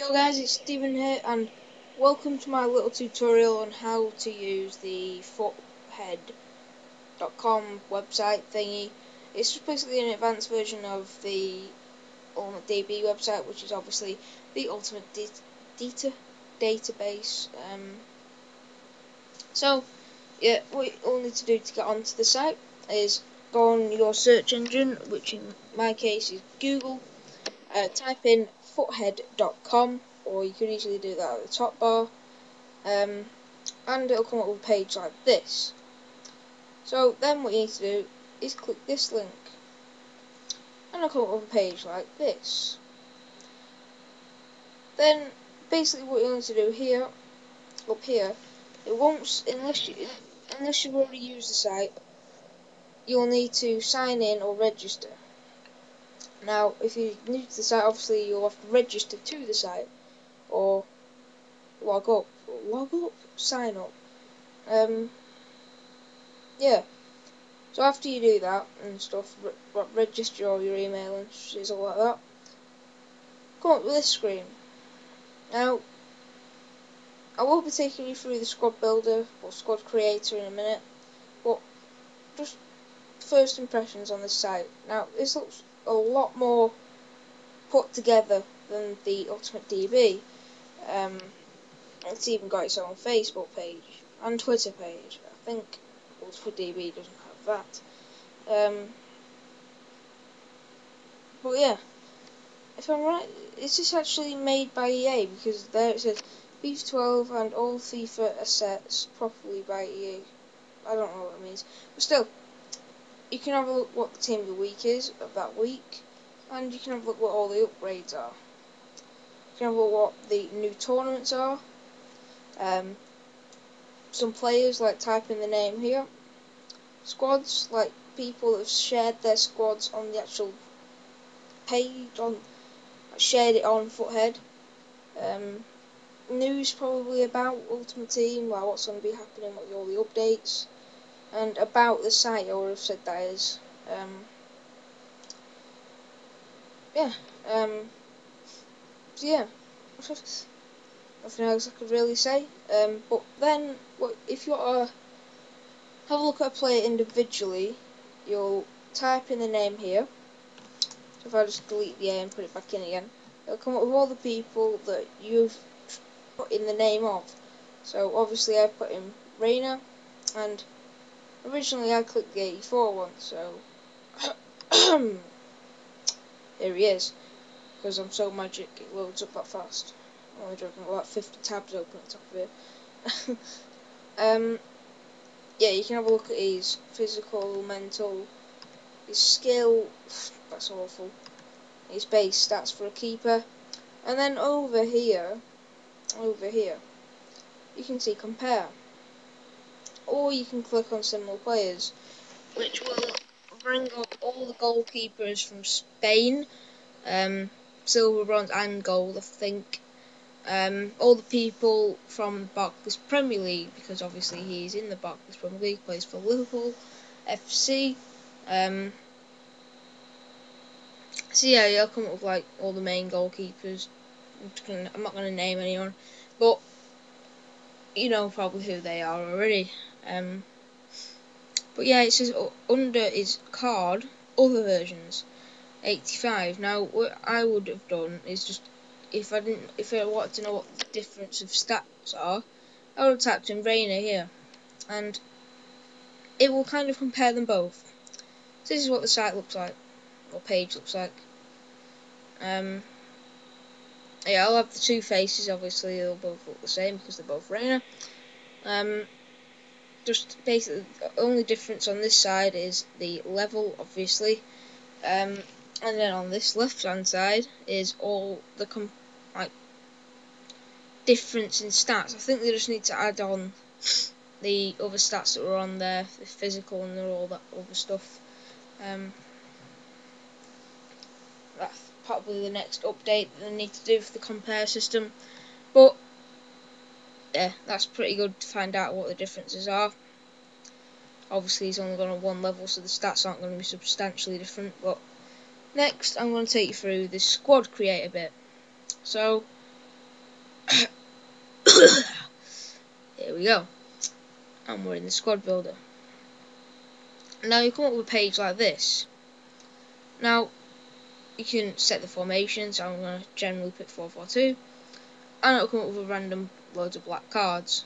Yo guys, it's Stephen here and welcome to my little tutorial on how to use the futhead.com website thingy. It's just basically an advanced version of the Ultimate DB website, which is obviously the Ultimate Data database. Um, so, yeah, what you all need to do to get onto the site is go on your search engine, which in my case is Google, uh, type in futhead.com or you could easily do that at the top bar. Um, and it'll come up with a page like this. So then what you need to do is click this link. And it'll come up with a page like this. Then basically what you need to do here up here it won't unless you unless you've already used the site you'll need to sign in or register now, if you're new to the site, obviously you'll have to register to the site or log up, log up, sign up. Um, yeah. So after you do that and stuff, re register all your email and shit all like that, come up with this screen. Now, I will be taking you through the squad builder or squad creator in a minute, but just first impressions on this site. Now, this looks a lot more put together than the Ultimate DB. Um, it's even got its own Facebook page and Twitter page. I think Ultimate DB doesn't have that. Um, but yeah, if I'm right, is this actually made by EA? Because there it says FIFA 12 and all FIFA assets properly by EA. I don't know what it means, but still, you can have a look what the team of the week is of that week, and you can have a look what all the upgrades are. You can have a look what the new tournaments are. Um, some players, like type in the name here. Squads, like people have shared their squads on the actual page, on shared it on FUTHead. Um, news probably about Ultimate Team, like what's going to be happening, what all the updates and about the site I would have said that is um, yeah um, so yeah nothing else I could really say um, but then if you want to have a look at a player individually you'll type in the name here. So if I just delete the A and put it back in again it'll come up with all the people that you've put in the name of. So obviously I've put in Reina and Originally I clicked the 84 one, so there he is. Because I'm so magic, it loads up that fast. I'm only joking, about 50 tabs open the top of it. um, yeah, you can have a look at his physical, mental, his skill, that's awful, his base stats for a keeper. And then over here, over here, you can see compare or you can click on similar players, which will bring up all the goalkeepers from Spain, um, silver, bronze, and gold, I think. Um, all the people from the Barclays Premier League, because obviously he's in the Barclays Premier League, plays for Liverpool FC. Um, so yeah, you'll come up with like all the main goalkeepers. I'm, gonna, I'm not going to name anyone, but you know probably who they are already. Um, but yeah, it says under his card, other versions, 85. Now, what I would have done is just, if I didn't, if I wanted to know what the difference of stats are, I would have typed in Reina here, and it will kind of compare them both. So this is what the site looks like, or page looks like. Um, yeah, I'll have the two faces, obviously, they'll both look the same because they're both Reina. Um, just basically the only difference on this side is the level obviously. Um, and then on this left hand side is all the like difference in stats. I think they just need to add on the other stats that were on there the physical and all that other stuff. Um, that's probably the next update that they need to do for the compare system. But yeah, that's pretty good to find out what the differences are. Obviously, he's only gone on one level, so the stats aren't going to be substantially different. But next, I'm going to take you through the squad creator bit. So, Here we go. And we're in the squad builder. Now you come up with a page like this. Now you can set the formation, so I'm going to generally pick 442 and it'll come up with a random loads of black cards.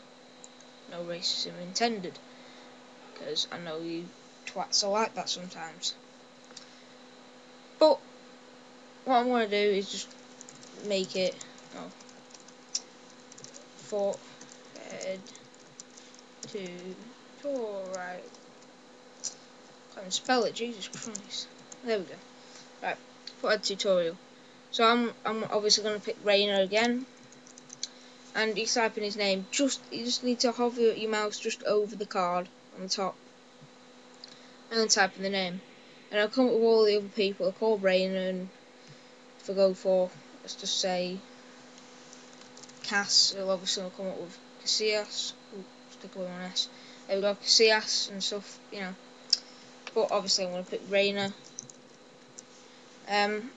No racism intended. Because I know you twats are like that sometimes. But what I'm going to do is just make it oh, four head to right. Can't spell it, Jesus Christ. There we go. Right, for a tutorial. So I'm I'm obviously gonna pick Reina again. And you type in his name. Just you just need to hover your mouse just over the card on the top. And then type in the name. And I'll come up with all the other people. I'll call Reina and if I go for let's just say Cass, it'll obviously come up with Casillas. Stick with one S. There we go, Casillas and stuff, you know. But obviously I'm gonna pick Reina. Um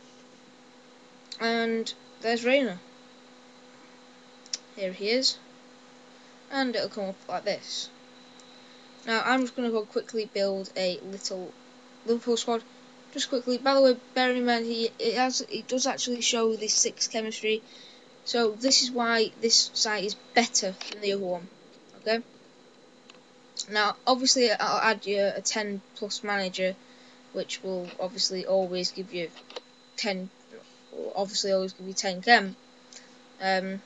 and there's Reina. Here he is. And it'll come up like this. Now I'm just going to go quickly build a little Liverpool squad. Just quickly, by the way, bearing in mind he it has it does actually show this six chemistry. So this is why this site is better than the other one. Okay. Now obviously I'll add you a 10 plus manager, which will obviously always give you 10 obviously always give you 10 chem. Um,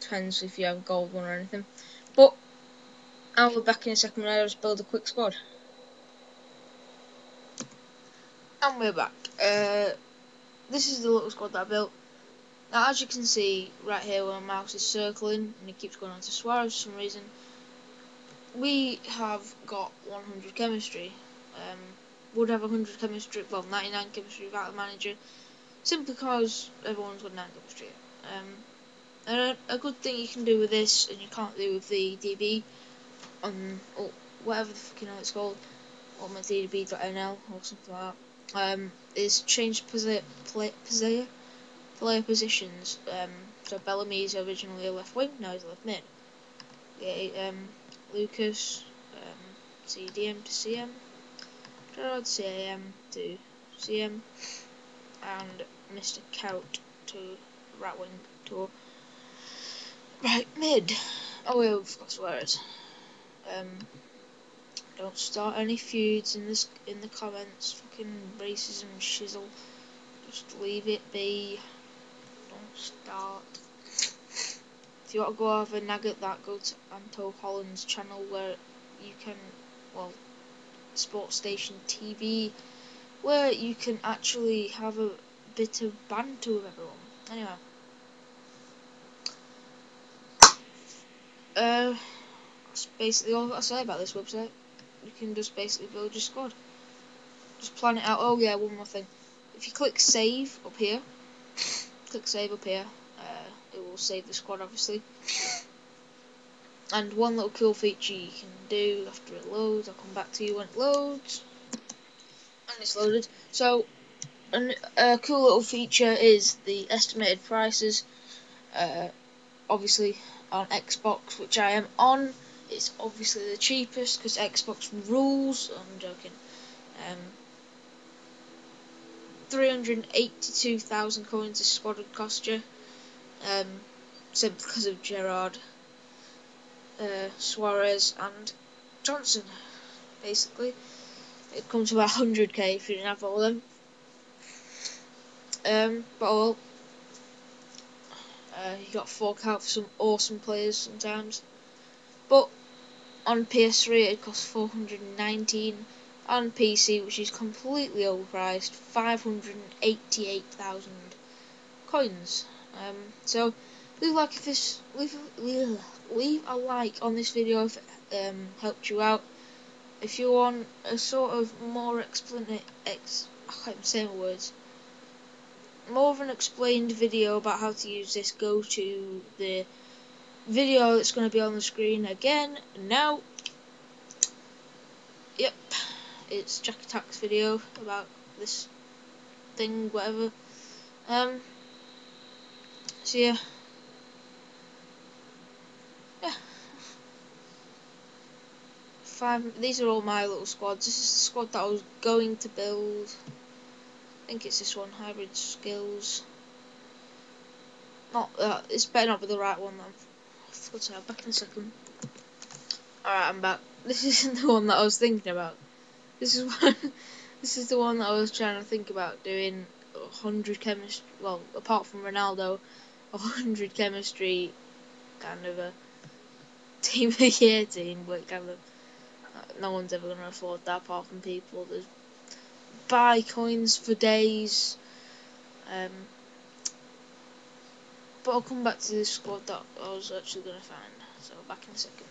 depends if you have a gold one or anything. But I'll be back in a second when I just build a quick squad. And we're back. Uh, this is the little squad that I built. Now, as you can see right here where my mouse is circling and it keeps going on to Suarez for some reason, we have got 100 chemistry. Um, would have 100 chemistry, well, 99 chemistry without the manager simply because everyone's got 9 chemistry. Um, and a, a, good thing you can do with this, and you can't do with the DB, on or whatever the fucking hell it's called, or my DB.nl or something like that, um, is change player, play, player, positions. Um, so Bellamy is originally a left wing, now he's a left mid. Yeah, um, Lucas, um, CDM to CM, Gerrard CAM to CM, and Mr. Kuyt to right wing to right mid. Oh, we have got Suarez. Um, don't start any feuds in this in the comments. Fucking racism shizzle. Just leave it be. Don't start. If you want to go have a nag at that, go to Anto Holland's channel where you can, well, Sports Station TV, where you can actually have a bit of banter with everyone. Anyway. Uh, that's basically all to say about this website. You can just basically build your squad. Just plan it out. Oh yeah, one more thing. If you click save up here, click save up here, uh, it will save the squad obviously. And one little cool feature you can do after it loads, I'll come back to you when it loads. And it's loaded. So, a cool little feature is the estimated prices. Uh, obviously, on Xbox, which I am on. It's obviously the cheapest because Xbox rules. I'm joking. Um, 382,000 coins this squad would cost you. Um, simply because of Gerrard, uh, Suarez, and Johnson. Basically, it comes to about 100k if you didn't have all of them. Um, but well, uh, you got fork out for some awesome players sometimes. But on PS3 it costs 419 on PC which is completely overpriced 588,000 coins. Um, so leave a like if this leave, leave, a like on this video if it um, helped you out. If you want a sort of more explanatory ex I can't say my words more of an explained video about how to use this, go to the video that's going to be on the screen again now. Yep, it's Jack Attack's video about this thing, whatever. Um, so yeah. Yeah. Five, these are all my little squads. This is the squad that I was going to build. I think it's this one, hybrid skills. Not uh, it's better not be the right one then. I'll say back in a second. Alright, I'm back. This isn't the one that I was thinking about. This is one. this is the one that I was trying to think about doing. 100 chemistry. Well, apart from Ronaldo, 100 chemistry kind of a team of the year team, but kind of uh, no one's ever going to afford that apart from people. There's buy coins for days. Um, but I'll come back to the squad that I was actually going to find. So back in a second.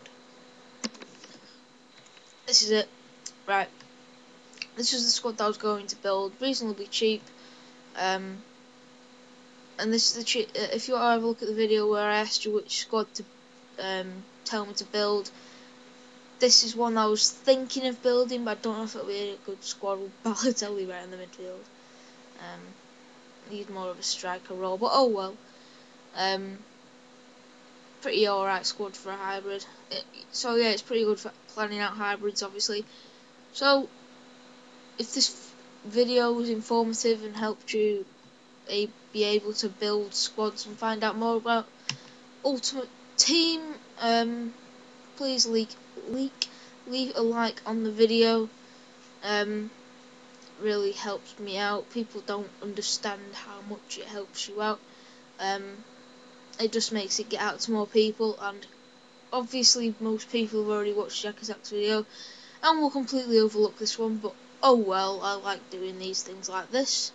This is it. Right. This was the squad that I was going to build. Reasonably cheap. Um, and this is the cheap. Uh, if you have a look at the video where I asked you which squad to um, tell me to build, this is one I was thinking of building, but I don't know if it'll be a good squad with Balotelli right in the midfield. Um, need more of a striker role, but oh well. Um, pretty alright squad for a hybrid. It, so yeah, it's pretty good for planning out hybrids, obviously. So, if this video was informative and helped you a, be able to build squads and find out more about Ultimate Team, um, please leak, leak, leave a like on the video. Um, really helps me out. People don't understand how much it helps you out. Um, it just makes it get out to more people and obviously most people have already watched Jackazak's video and will completely overlook this one but oh well I like doing these things like this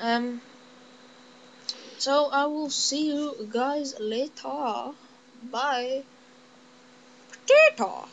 um so I will see you guys later bye potato